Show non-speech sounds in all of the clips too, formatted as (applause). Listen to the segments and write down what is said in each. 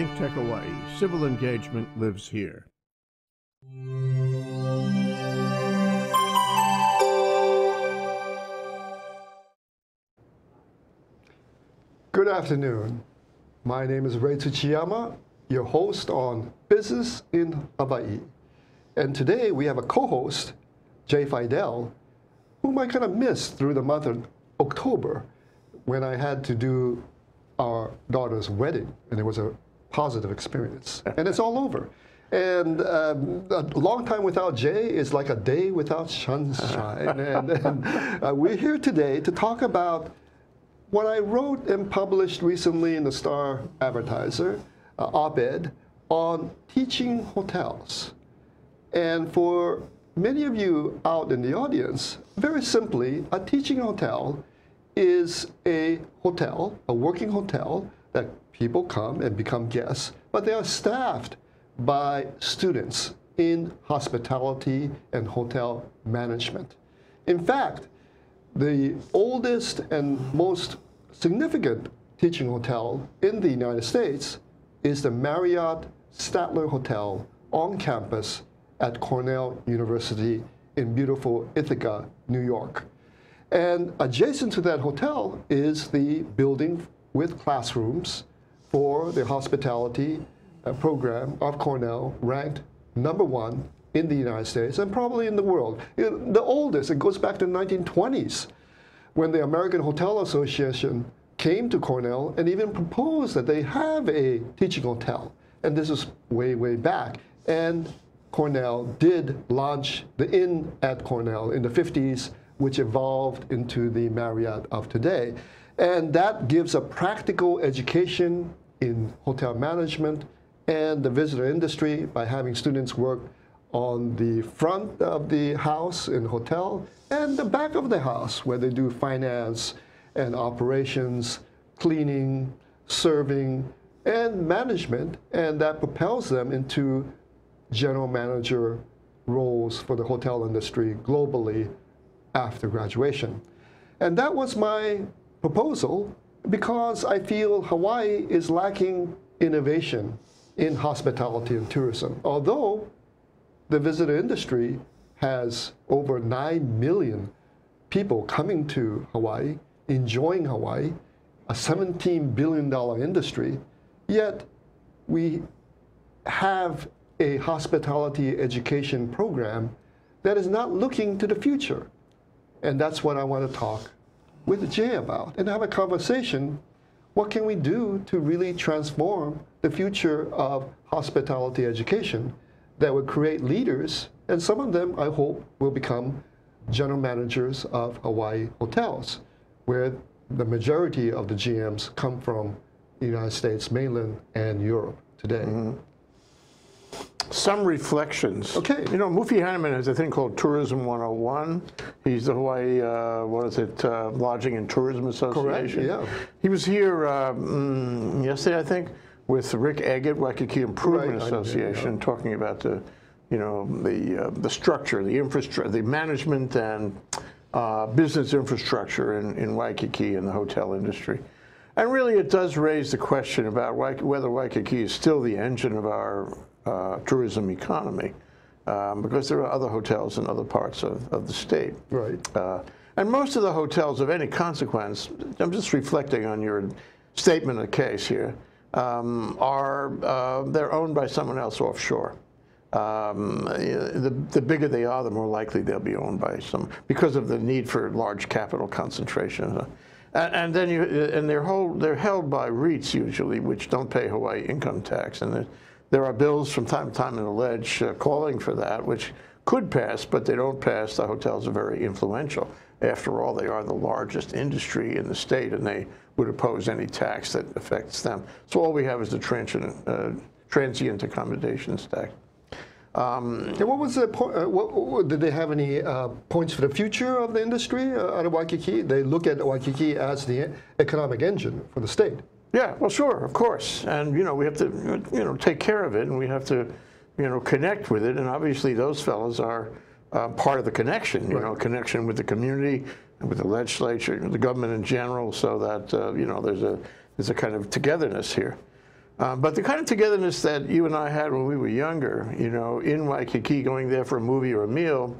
ThinkTech Hawaii. Civil engagement lives here. Good afternoon. My name is Ray Tsuchiyama, your host on Business in Hawaii. And today we have a co-host, Jay Fidell, whom I kind of missed through the month of October when I had to do our daughter's wedding, and it was a positive experience. And it's all over. And um, a long time without Jay is like a day without sunshine. (laughs) and, and uh, we're here today to talk about what I wrote and published recently in the Star Advertiser, uh, op-ed, on teaching hotels. And for many of you out in the audience, very simply, a teaching hotel is a hotel, a working hotel, that people come and become guests, but they are staffed by students in hospitality and hotel management. In fact, the oldest and most significant teaching hotel in the United States is the Marriott Statler Hotel on campus at Cornell University in beautiful Ithaca, New York. And adjacent to that hotel is the building with classrooms for the hospitality uh, program of Cornell, ranked number one in the United States and probably in the world. The oldest, it goes back to the 1920s when the American Hotel Association came to Cornell and even proposed that they have a teaching hotel. And this is way, way back. And Cornell did launch the Inn at Cornell in the 50s, which evolved into the Marriott of today. And that gives a practical education in hotel management and the visitor industry by having students work on the front of the house in hotel and the back of the house where they do finance and operations, cleaning, serving, and management, and that propels them into general manager roles for the hotel industry globally after graduation. And that was my proposal because I feel Hawaii is lacking innovation in hospitality and tourism. Although the visitor industry has over 9 million people coming to Hawaii, enjoying Hawaii, a $17 billion industry, yet we have a hospitality education program that is not looking to the future. And that's what I want to talk with Jay about and have a conversation. What can we do to really transform the future of hospitality education that would create leaders, and some of them, I hope, will become general managers of Hawaii hotels, where the majority of the GMs come from the United States mainland and Europe today. Mm -hmm some reflections. Okay. You know, Mufi Hannemann has a thing called Tourism 101. He's the Hawaii, uh, what is it, uh, Lodging and Tourism Association. Correct, yeah. He was here uh, mm, yesterday, I think, with Rick Egged, Waikiki Improvement right, Association, yeah. talking about the, you know, the, uh, the structure, the infrastructure, the management and uh, business infrastructure in, in Waikiki and the hotel industry. And really, it does raise the question about whether Waikiki is still the engine of our uh, tourism economy um, because there are other hotels in other parts of, of the state. Right. Uh, and most of the hotels of any consequence, I'm just reflecting on your statement of the case here, um, are uh, they're owned by someone else offshore. Um, the, the bigger they are, the more likely they'll be owned by some because of the need for large capital concentration. And, and then you and they're hold, they're held by REITs usually, which don't pay Hawaii income tax, and there are bills from time to time in the ledge uh, calling for that, which could pass, but they don't pass. The hotels are very influential. After all, they are the largest industry in the state, and they would oppose any tax that affects them. So all we have is the transient, uh, transient accommodations tax. Um, and what was the point? Uh, what, did they have any uh, points for the future of the industry uh, out of Waikiki? They look at Waikiki as the economic engine for the state. Yeah, well, sure, of course. And, you know, we have to, you know, take care of it and we have to, you know, connect with it. And obviously those fellows are uh, part of the connection, you right. know, connection with the community, and with the legislature, the government in general, so that, uh, you know, there's a, there's a kind of togetherness here. Um, but the kind of togetherness that you and I had when we were younger, you know, in Waikiki, going there for a movie or a meal,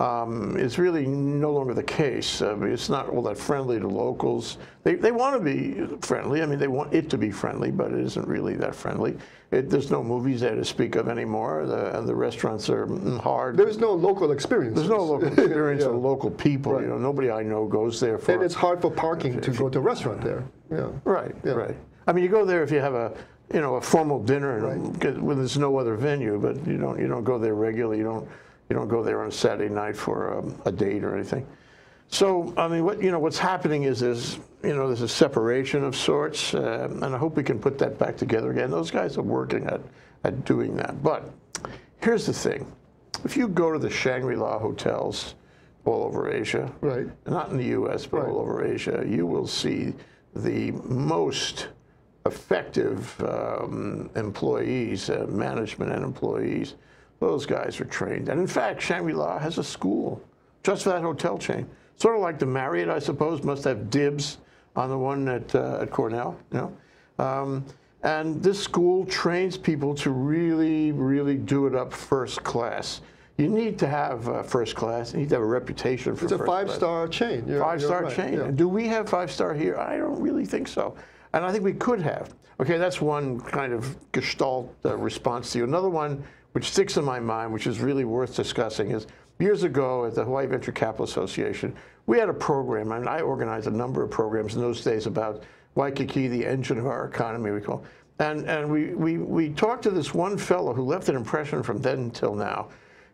um, is really no longer the case. I mean, it's not all that friendly to locals. They, they want to be friendly. I mean, they want it to be friendly, but it isn't really that friendly. It, there's no movies there to speak of anymore. The, the restaurants are hard. There's no local experience. There's no local (laughs) experience Yeah. or local people. Right. You know, nobody I know goes there for. And it's hard for parking to go to a restaurant there. Yeah. Right, Yeah. right. I mean, you go there if you have a, you know, a formal dinner and when there's no other venue, but you don't, you don't go there regularly. You don't, you don't go there on a Saturday night for um, a date or anything. So, I mean, what you know, what's happening is there's, you know, there's a separation of sorts, uh, and I hope we can put that back together again. Those guys are working at, at doing that. But here's the thing: if you go to the Shangri-La hotels all over Asia, Right. not in the U.S., but Right. all over Asia, you will see the most effective um, employees, uh, management and employees. Those guys are trained. And in fact, Shangri-La has a school just for that hotel chain. Sort of like the Marriott, I suppose, must have dibs on the one at, uh, at Cornell, you know? Um, and this school trains people to really, really do it up first class. You need to have uh, first class. You need to have a reputation for It's a first class. five-star chain. You're- five-star right, chain. yeah. Do we have five star here? I don't really think so. And I think we could have. Okay, that's one kind of gestalt uh, response to you. Another one which sticks in my mind, which is really worth discussing, is years ago at the Hawaii Venture Capital Association, we had a program, and I organized a number of programs in those days about Waikiki, the engine of our economy, we call. And, and we, we, we talked to this one fellow who left an impression from then until now.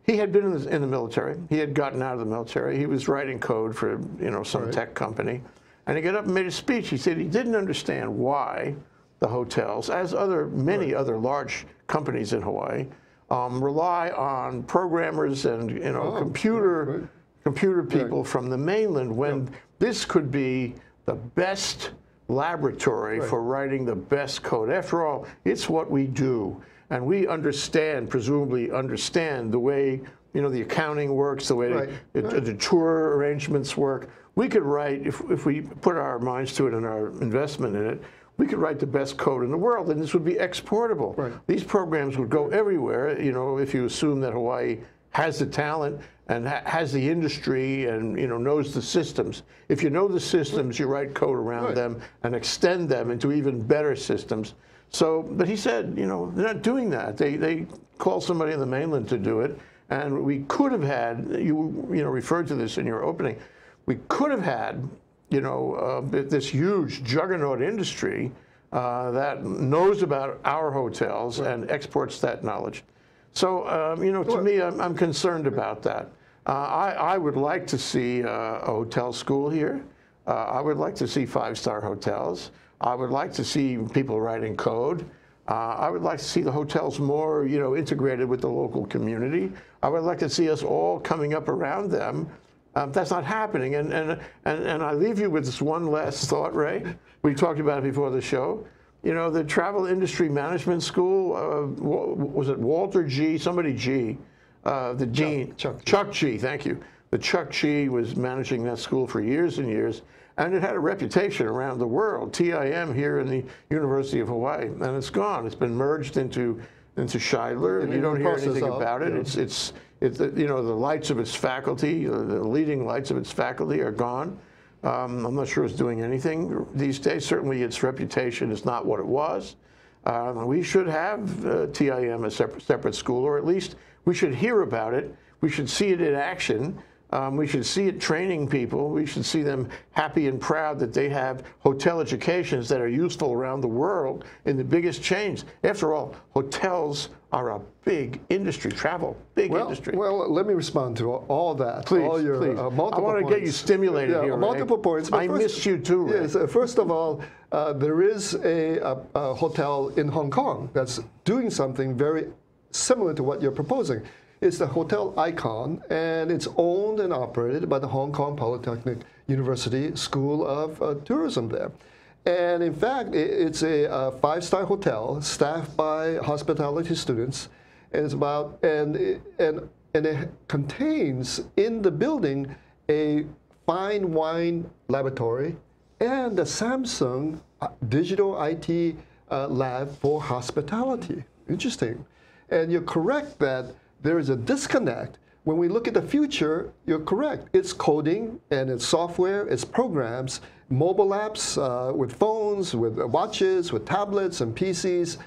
He had been in the, in the military. He had gotten out of the military. He was writing code for you know some Right. tech company, and he got up and made a speech. He said he didn't understand why the hotels, as other many other large companies in Hawaii, um, rely on programmers and you know Oh, computer right. computer people from the mainland when this could be the best laboratory Right. for writing the best code. After all, it's what we do. And we understand, presumably understand the way, you know, the accounting works, the way Right. the, the, the tour arrangements work. We could write, if, if we put our minds to it and our investment in it, we could write the best code in the world, and this would be exportable. Right. These programs would go everywhere, you know, if you assume that Hawaii has the talent and ha- has the industry and, you know, knows the systems. If you know the systems, you write code around Right. them and extend them into even better systems. So, but he said, you know, they're not doing that. They, they call somebody in the mainland to do it. And we could have had, you, you know, referred to this in your opening, we could have had, you know, uh, this huge juggernaut industry uh, that knows about our hotels and exports that knowledge. So, um, you know, to me, I'm, I'm concerned about that. Uh, I, I would like to see uh, a hotel school here. Uh, I would like to see five-star hotels. I would like to see people writing code. Uh, I would like to see the hotels more, you know, integrated with the local community. I would like to see us all coming up around them. Um, that's not happening. And, and, and, and I leave you with this one last thought, Ray. We talked about it before the show. You know, the Travel Industry Management School, uh, was it Walter G, somebody G, uh, the dean, Chuck. Chuck Gee, thank you. The Chuck Gee was managing that school for years and years, and it had a reputation around the world. TIM here in the University of Hawaii, and it's gone. It's been merged into into Shidler. In you don't hear anything of, about it. yeah. It's it's you know the lights of its faculty, uh, the leading lights of its faculty are gone. Um, I'm not sure it's doing anything these days. Certainly, its reputation is not what it was. Uh, we should have uh, TIM a separate, separate school, or at least we should hear about it. We should see it in action. Um, we should see it training people. We should see them happy and proud that they have hotel educations that are useful around the world in the biggest chains. After all, hotels are a big industry, travel, big Well, industry. well, let me respond to all, that. Please, all your, please. Uh, I multiple wanna get you points. stimulated yeah, here. Multiple points. I first- missed you too, Ray. Yes. uh, First of all, uh, there is a, a, a hotel in Hong Kong that's doing something very similar to what you're proposing. It's the Hotel Icon, and it's owned and operated by the Hong Kong Polytechnic University School of uh, Tourism there. And in fact, it's a, uh five-star hotel staffed by hospitality students. And it's about and and and it contains in the building a fine wine laboratory and a Samsung uh, digital IT uh, lab for hospitality. Interesting. And you're correct that there is a disconnect. When we look at the future, you're correct. It's coding and it's software, it's programs, mobile apps uh, with phones, with watches, with tablets and PCs.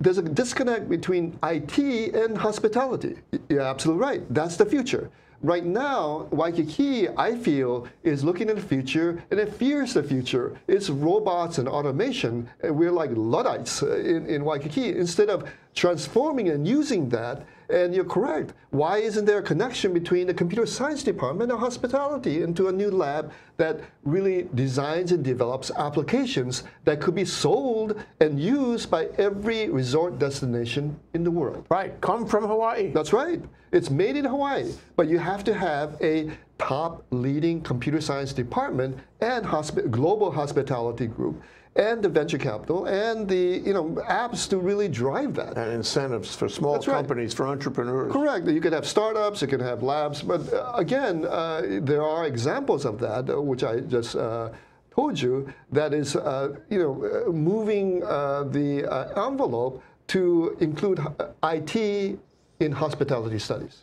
There's a disconnect between IT and hospitality. You're absolutely right. That's the future. Right now, Waikiki, I feel, is looking at the future and it fears the future. It's robots and automation, and we're like Luddites uh, in, in Waikiki. Instead of transforming and using that, and you're correct. Why isn't there a connection between the computer science department and hospitality into a new lab that really designs and develops applications that could be sold and used by every resort destination in the world? Right, come from Hawaii. That's right. It's made in Hawaii, but you have to have a top leading computer science department and hospi global hospitality group and the venture capital and the you know apps to really drive that. And incentives for small That's right. companies, for entrepreneurs. Correct. You could have startups, you could have labs, but uh, again, uh, there are examples of that, uh, which I just uh, told you, that is uh, you know uh, moving uh, the uh, envelope to include IT in hospitality studies.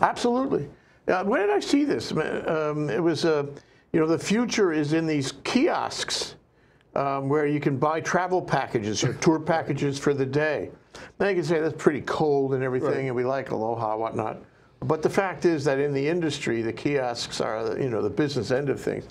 Absolutely. Uh, where did I see this? Um, it was, uh, you know, the future is in these kiosks um, where you can buy travel packages or tour packages for the day. Now you can say that's pretty cold and everything, Right. and we like aloha, whatnot. But the fact is that in the industry, the kiosks are, you know, the business end of things.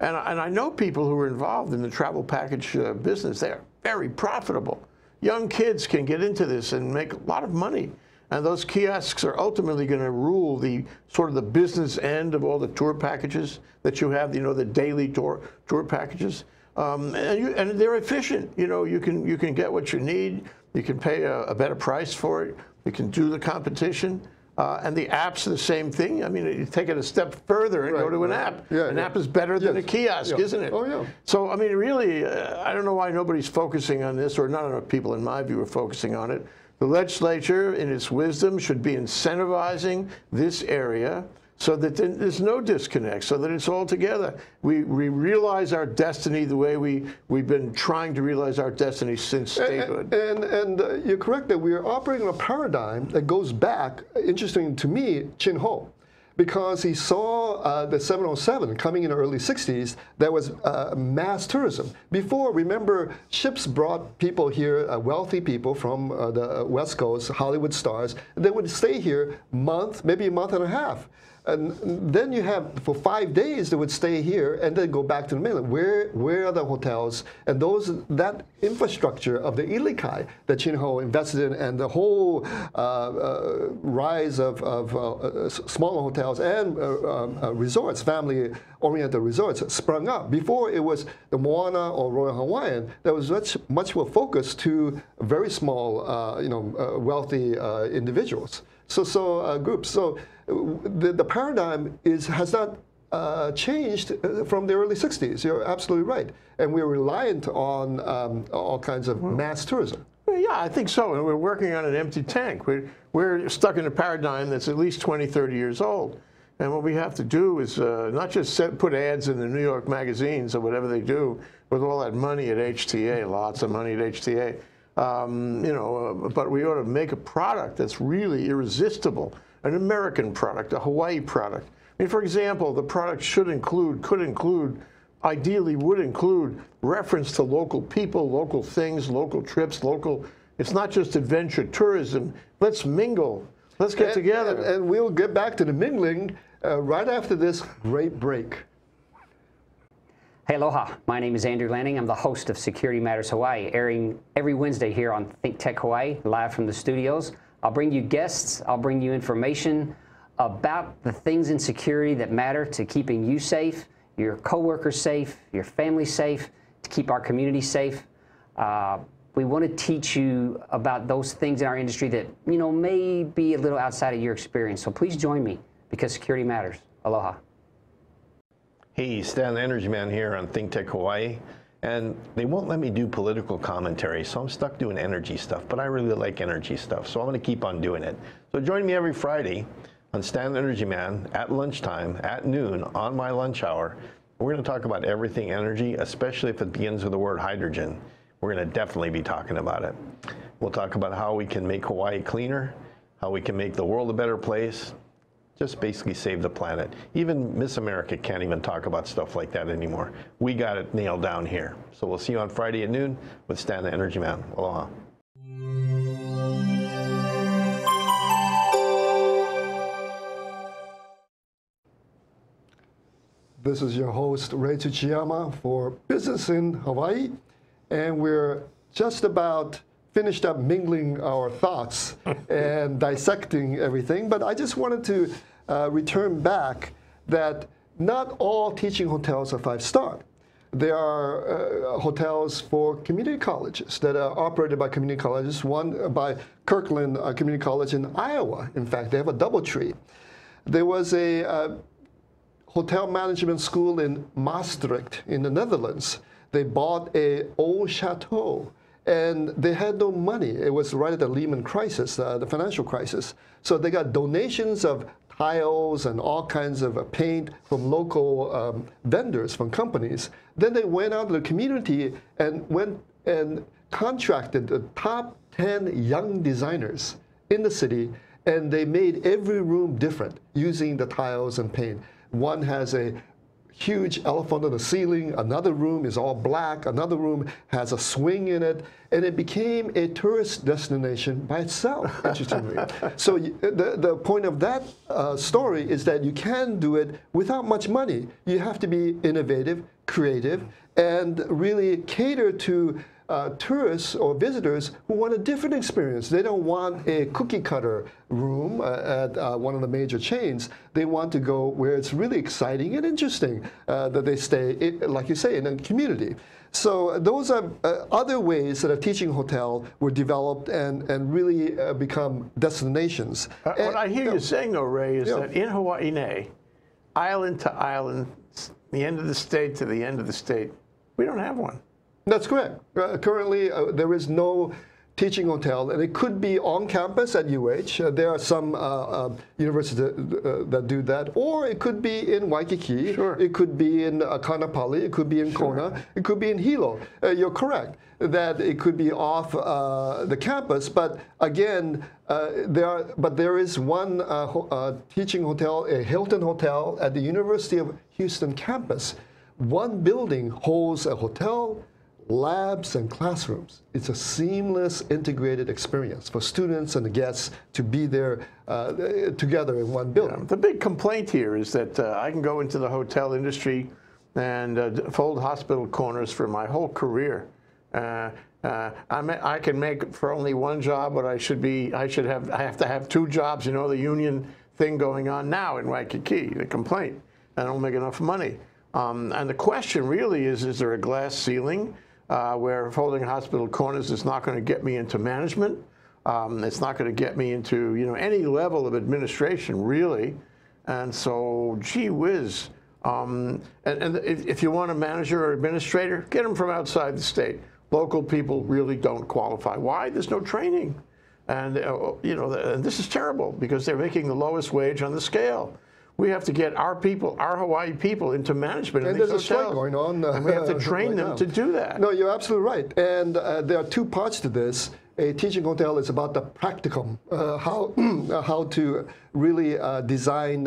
And, I- and I know people who are involved in the travel package uh, business. They are very profitable. Young kids can get into this and make a lot of money. And those kiosks are ultimately going to rule the sort of the business end of all the tour packages that you have. You know, the daily tour tour packages, um, and, you, and they're efficient. You know, you can you can get what you need. You can pay a, a better price for it. You can do the competition. Uh, and the app's the same thing. I mean, you take it a step further and go to an right. app. Yeah, an yeah. app is better than a kiosk, Yeah. isn't it? Oh, yeah. So, I mean, really, uh, I don't know why nobody's focusing on this, or not enough people, in my view, are focusing on it. The legislature, in its wisdom, should be incentivizing this area so that there's no disconnect, so that it's all together. We, we realize our destiny the way we, we've been trying to realize our destiny since statehood. And, and uh, you're correct that we are operating a paradigm that goes back, interesting to me, Chinn Ho. Because he saw uh, the 707 coming in the early 60s, that was uh, mass tourism. Before, remember, ships brought people here, uh, wealthy people from uh, the West Coast, Hollywood stars. They would stay here month, maybe a month and a half. And then you have for five days they would stay here and then go back to the mainland. Where where are the hotels and those that infrastructure of the Ilikai that Chinn Ho invested in and the whole uh, uh, rise of, of uh, uh, smaller hotels and uh, um, uh, resorts, family-oriented resorts, sprung up. Before it was the Moana or Royal Hawaiian that was much much more focused to very small, uh, you know, uh, wealthy uh, individuals. So so uh, groups. So uh, the, the paradigm is has not uh, changed uh, from the early 60s. You're absolutely right. And we're reliant on um, all kinds of mass tourism. Yeah, I think so. And we're working on an empty tank. We're, we're stuck in a paradigm that's at least 20, 30 years old. And what we have to do is uh, not just set, put ads in the New York magazines or whatever they do with all that money at HTA, lots of money at HTA, um, you know, uh, but we ought to make a product that's really irresistible, an American product, a Hawaii product. I mean, for example, the product should include, could include ideally would include reference to local people, local things, local trips, local. It's not just adventure tourism. Let's mingle. Let's get And- together. And, and we'll get back to the mingling uh, right after this great break. Hey, aloha. My name is Andrew Lanning. I'm the host of Security Matters Hawaii, airing every Wednesday here on Think Tech Hawaii, live from the studios. I'll bring you guests, I'll bring you information about the things in security that matter to keeping you safe, your coworkers safe, your family safe, to keep our community safe. Uh, we want to teach you about those things in our industry that you know may be a little outside of your experience. So please join me because security matters. Aloha. Hey, Stan the Energy Man here on Think Tech Hawaii. And they won't let me do political commentary, so I'm stuck doing energy stuff. But I really like energy stuff, so I'm going to keep on doing it. So join me every Friday on Stan Energy Man at lunchtime, at noon, on my lunch hour. We're going to talk about everything energy, especially if it begins with the word hydrogen. we're going to definitely be talking about it. We'll talk about how we can make Hawaii cleaner, how we can make the world a better place, just basically save the planet. Even Miss America can't even talk about stuff like that anymore. We got it nailed down here. So we'll see you on Friday at noon with Stan the Energy Man. Aloha. This is your host, Ray Tsuchiyama for Business in Hawaii. And we're just about finished up mingling our thoughts (laughs) and dissecting everything. But I just wanted to uh, return back that not all teaching hotels are five star. There are uh, hotels for community colleges that are operated by community colleges, one by Kirkland uh, Community College in Iowa. In fact, they have a double tree. There was a uh, hotel management school in Maastricht in the Netherlands. They bought a old chateau and they had no money. It was right at the Lehman crisis, uh, the financial crisis. So they got donations of tiles and all kinds of uh, paint from local um, vendors, from companies. Then they went out to the community and went and contracted the top 10 young designers in the city, and they made every room different using the tiles and paint. One has a huge elephant on the ceiling. Another room is all black. Another room has a swing in it. And it became a tourist destination by itself, (laughs) interestingly. so the, the point of that uh, story is that you can do it without much money. You have to be innovative, creative, and really cater to uh, tourists or visitors who want a different experience. They don't want a cookie cutter room uh, at uh, one of the major chains. They want to go where it's really exciting and interesting uh, that they stay, in, like you say, in a community. So those are uh, other ways that a teaching hotel were developed and, and really uh, become destinations. what and, I hear you, know, saying, though, Ray, is you know, that in Hawaii, island to island, the end of the state to the end of the state, we don't have one. That's correct. Uh, currently, uh, there is no teaching hotel, and it could be on campus at UH. Uh, there are some uh, uh, universities that, uh, that, do that, or it could be in Waikiki. Sure. It could be in Kaanapali. It could be in sure. Kona. It could be in Hilo. you're correct that it could be off the campus, but again, there are, but there is one ho teaching hotel, a Hilton Hotel at the University of Houston campus. One building holds a hotel, labs and classrooms. It's a seamless, integrated experience for students and the guests to be there uh, together in one building. Yeah, the big complaint here is that uh, I can go into the hotel industry and uh, fold hospital corners for my whole career. Uh, uh, I, can make for only one job, but I should be, I should have, I have to have two jobs. You know, the union thing going on now in Waikiki, the complaint. I don't make enough money. Um, and the question really is, is there a glass ceiling? uh, where folding hospital corners is not going to get me into management. Um, it's not going to get me into you know any level of administration really. And so, gee whiz. Um, and, and if, you want a manager or administrator, get them from outside the state. Local people really don't qualify. Why? There's no training. And, uh, you know, and this is terrible because they're making the lowest wage on the scale we have to get our people, our Hawaii people, into management. And there's a strike going on. Uh, and we have to (laughs) train right them now. to do that. No, you're absolutely right. And uh, there are two parts to this. A teaching hotel is about the practicum, uh, how (clears throat) how to really uh, design.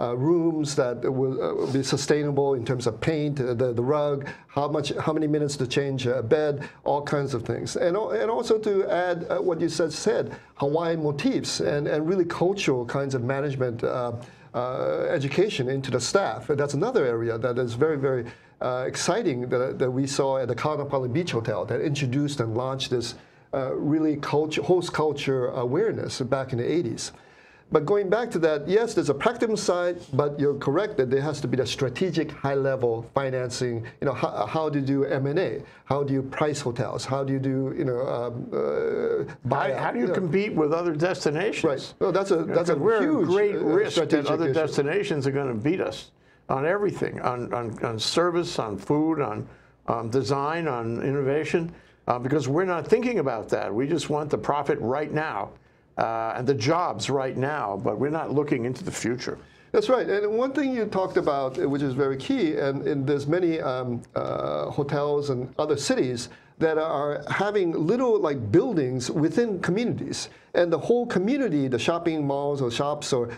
Uh, rooms that will uh, be sustainable in terms of paint, uh, the, the rug, how much, how many minutes to change a bed, all kinds of things, and and also to add uh, what you said said Hawaiian motifs and and really cultural kinds of management uh, education into the staff. And that's another area that is very, very uh, exciting that, that we saw at the Kaanapali Beach Hotel that introduced and launched this uh, really culture, host culture awareness back in the 80s. But going back to that, yes, there's a practical side, but you're correct that there has to be the strategic high-level financing. You know, how, how do you do M&A? How do you price hotels? How do you do, you know, um, uh, buy? How, how, do you, you compete know? with other destinations? Right. Well, that's a that's a we're huge great uh, risk that other issue. destinations are going to beat us on everything, on, on, on service, on food, on um, design, on innovation, uh, because we're not thinking about that. We just want the profit right now uh, and the jobs right now, but we're not looking into the future. That's right. And one thing you talked about, uh, which is very key, and, and there's many um, uh, hotels and other cities that are having little like buildings within communities, and the whole community, the shopping malls or shops, or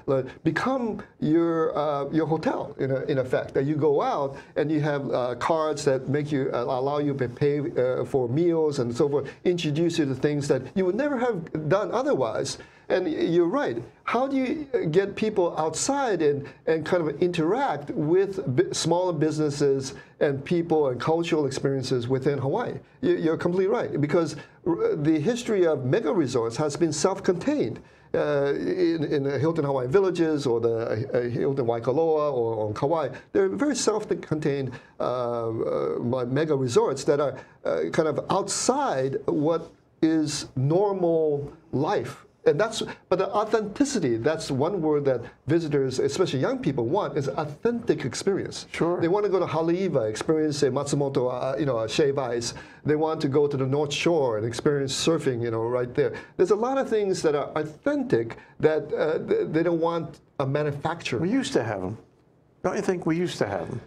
become your uh, your hotel in, a, in effect. That you go out and you have uh, cards that make you uh, allow you to pay uh, for meals and so forth, introduce you to things that you would never have done otherwise. And you're right. How do you get people outside and, and kind of interact with smaller businesses and people and cultural experiences within Hawaii? You- You're completely right. Because the history of mega resorts has been self contained. Uh, in, in the Hilton Hawaiian Villages or the uh, Hilton Waikoloa or on Kauai, they're very self-contained uh, uh, mega resorts that are uh, kind of outside what is normal life. And that's, but the authenticity, that's one word that visitors, especially young people, want is authentic experience. Sure. They want to go to Haleiwa, experience a Matsumoto, uh, you know, a shave ice. They want to go to the North Shore and experience surfing, you know, right there. There's a lot of things that are authentic that uh, they don't want a manufacturer. We used to have them. Don't you think we used to have them?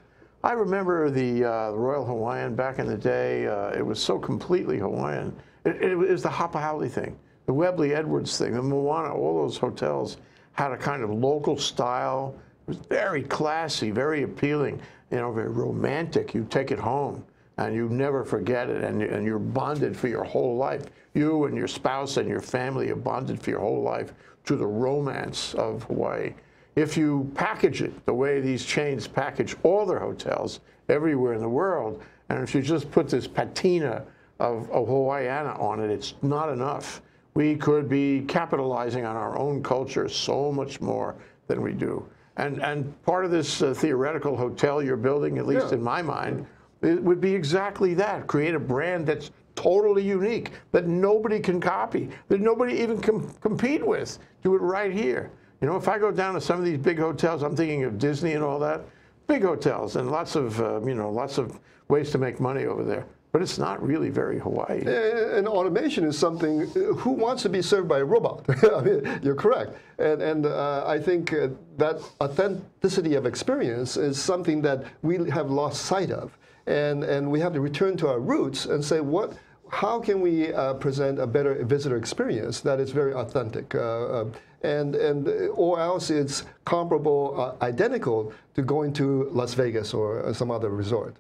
I remember the uh, Royal Hawaiian back in the day. Uh, it was so completely Hawaiian. It, it was the Hapa Hapa-haole thing, the Webley Edwards thing, the Moana. All those hotels had a kind of local style. It was very classy, very appealing. You know, very romantic. You take it home and you never forget it, and, and you're bonded for your whole life. You and your spouse and your family are bonded for your whole life to the romance of Hawaii. If you package it the way these chains package all their hotels everywhere in the world, and if you just put this patina of, of Hawaiiana on it, it's not enough. We could be capitalizing on our own culture so much more than we do. And, and part of this uh, theoretical hotel you're building, at least Yeah. in my mind, it would be exactly that. Create a brand that's totally unique, that nobody can copy, that nobody even can compete with. Do it right here. You know, if I go down to some of these big hotels, I'm thinking of Disney and all that, big hotels and lots of, uh, you know, lots of ways to make money over there. But it's not really very Hawaii. And automation is something. Who wants to be served by a robot? (laughs) I mean, you're correct. And and uh, I think uh, that authenticity of experience is something that we have lost sight of, and and we have to return to our roots and say what. How can we uh, present a better visitor experience that is very authentic, uh, uh, and and or else it's comparable, uh, identical to going to Las Vegas or some other resort?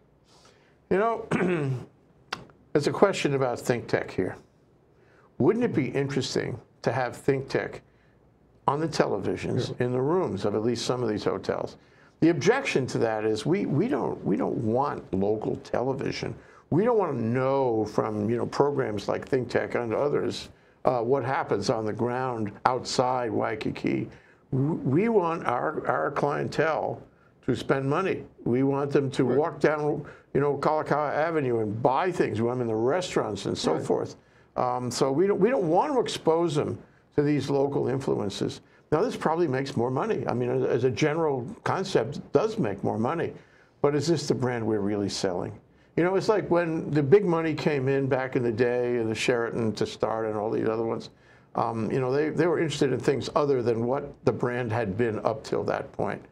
You know, (clears throat) there's a question about think tech here. Wouldn't it be interesting to have think tech on the televisions in the rooms of at least some of these hotels? The objection to that is we, we don't we don't want local television. We don't want to know from you know programs like Think Tech and others uh, what happens on the ground outside Waikiki. We want our, our clientele to spend money. We want them to walk down, you know, Kalakaua Avenue and buy things. We want them in the restaurants and so forth. Um, so we don't, we don't want to expose them to these local influences. Now, this probably makes more money. I mean, as- as a general concept, it does make more money. But is this the brand we're really selling? You know, it's like when the big money came in back in the day, the Sheraton to start and all these other ones. Um, you know, they, they were interested in things other than what the brand had been up till that point.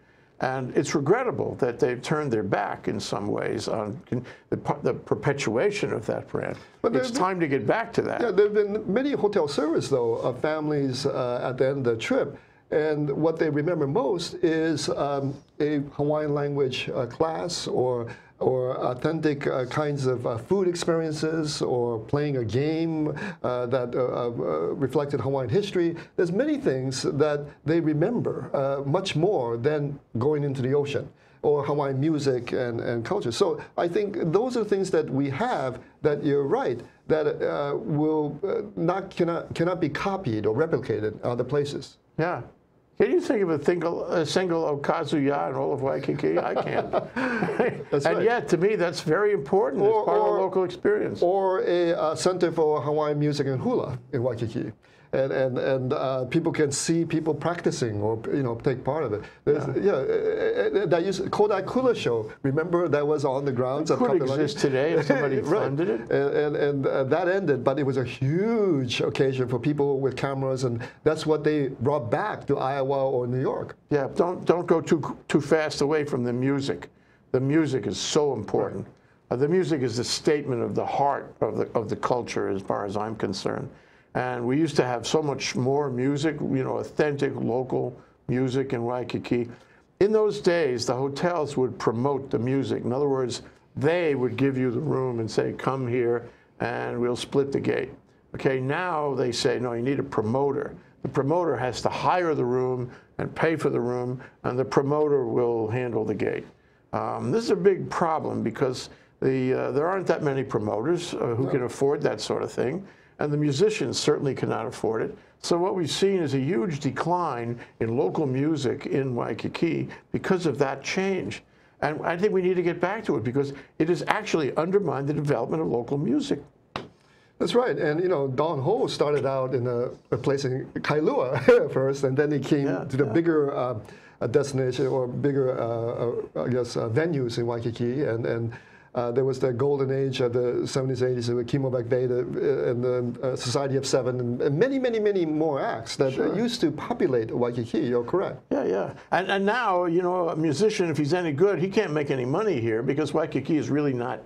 And it's regrettable that they've turned their back in some ways on the, the perpetuation of that brand. But it's time to get back to that. Yeah, there have been many hotel service, though, of families uh, at the end of the trip. And what they remember most is um, a Hawaiian language uh, class or, or authentic uh, kinds of uh, food experiences or playing a game uh, that uh, uh, reflected Hawaiian history. There's many things that they remember uh, much more than going into the ocean or Hawaiian music and, and culture. So I think those are things that we have that you're right that will not cannot cannot be copied or replicated other places. Yeah. Can you think of a single, a single Okazuya in all of Waikiki? I can't. (laughs) And right. yet, to me, that's very important Or- as part of or- the local experience. Or a uh, center for Hawaiian music and hula in Waikiki. And, and, and uh, people can see people practicing or you know take part of it. There's, yeah, uh, uh, that used Kodak Hula Show. Remember that was on the grounds of could exist today if somebody (laughs) Right. funded it. And, and, and uh, that ended, but it was a huge occasion for people with cameras, and that's what they brought back to Iowa or New York. Yeah, don't don't go too too fast away from the music. The music is so important. Uh, the music is the statement of the heart of the, of the culture, as far as I'm concerned. And we used to have so much more music, you know, authentic local music in Waikiki. In those days, the hotels would promote the music. In other words, they would give you the room and say, come here and we'll split the gate. Okay, now they say, no, you need a promoter. The promoter has to hire the room and pay for the room, and the promoter will handle the gate. Um, this is a big problem because the, uh, there aren't that many promoters uh, who can afford that sort of thing, and the musicians certainly cannot afford it. So what we've seen is a huge decline in local music in Waikiki because of that change. And I think we need to get back to it because it has actually undermined the development of local music. That's right. And, you know, Don Ho started out in a, a place in Kailua (laughs) first, and then he came Yeah, to the yeah. bigger uh, destination or bigger, uh, uh, I guess, uh, venues in Waikiki. And, and uh, there was the golden age of the 70s, 80s with Kimo McVay and the uh, Society of Seven and, and many, many, many more acts that uh, used to populate Waikiki. You're correct. Yeah, yeah. And, and now, you know, a musician, if he's any good, he can't make any money here because Waikiki is really not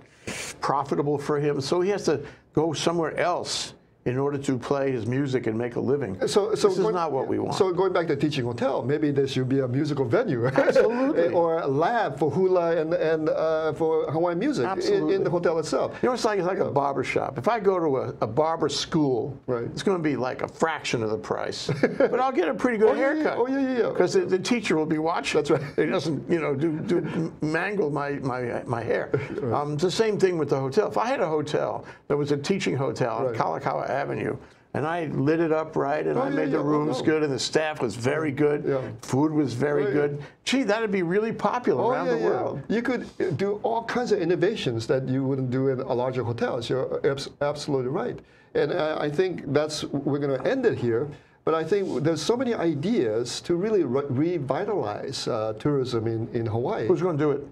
profitable for him. So he has to go somewhere else in order to play his music and make a living. So, so this is going- not what we want. So going back to teaching hotel, maybe there should be a musical venue, Absolutely. (laughs) or a lab for hula and and uh, for Hawaiian music in, in the hotel itself. You know, it's like, it's like a barber shop. If I go to a, a barber school, Right. it's going to be like a fraction of the price. (laughs) but I'll get a pretty good Oh, yeah, yeah. haircut. Oh, yeah, yeah, yeah. Because the, the teacher will be watching. That's right. He doesn't, you know, do, do mangle my, my, my hair. (laughs) Um, it's the same thing with the hotel. If I had a hotel that was a teaching hotel Right. on Kalakaua Avenue, and I lit it up right, and Oh, I yeah, made the yeah. Oh, rooms no. good, and the staff was very good, Yeah. food was very Oh, good. Gee, that'd be really popular Oh, around the world. You could uh, do all kinds of innovations that you wouldn't do in a larger hotels. You're absolutely right. And uh, I think that's, we're going to end it here. But I think there's so many ideas to really re- revitalize uh, tourism in, in Hawaii. Who's going to do it?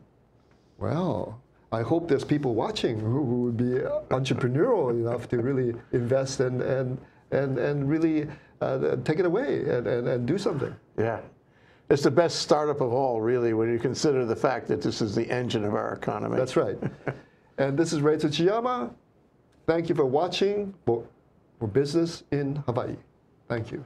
Well, I hope there's people watching who, would be entrepreneurial enough to really invest and, and, and, and really uh, take it away and, and, and do something. Yeah. It's the best startup of all, really, when you consider the fact that this is the engine of our economy. That's right. (laughs) and this is Ray Tsuchiyama. Thank you for watching for, for Business in Hawaii. Thank you.